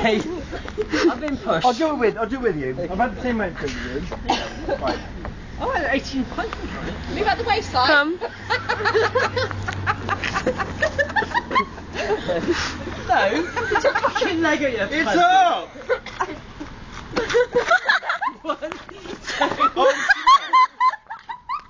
Hey, I've been pushed. I'll do it with. I'll do it with you. I've had the same amount of you. Right. Oh, had 18 pints. Move out the way, side. Come. no, it's a fucking leg at you. It's up. One, two,